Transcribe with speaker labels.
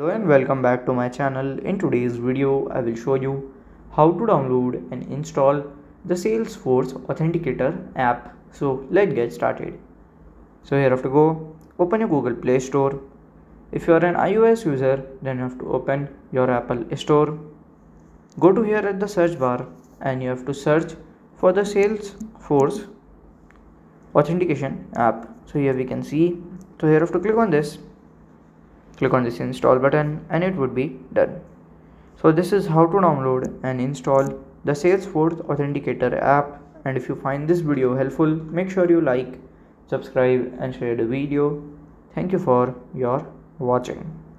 Speaker 1: Hello and welcome back to my channel. In today's video, I will show you how to download and install the Salesforce Authenticator app. So let's get started. So here have to go, open your Google Play Store. If you are an iOS user, then you have to open your Apple Store. Go to here at the search bar and you have to search for the Salesforce Authentication app. So here we can see. So here have to click on this click on this install button and it would be done. So this is how to download and install the salesforce authenticator app. And if you find this video helpful make sure you like subscribe and share the video. Thank you for your watching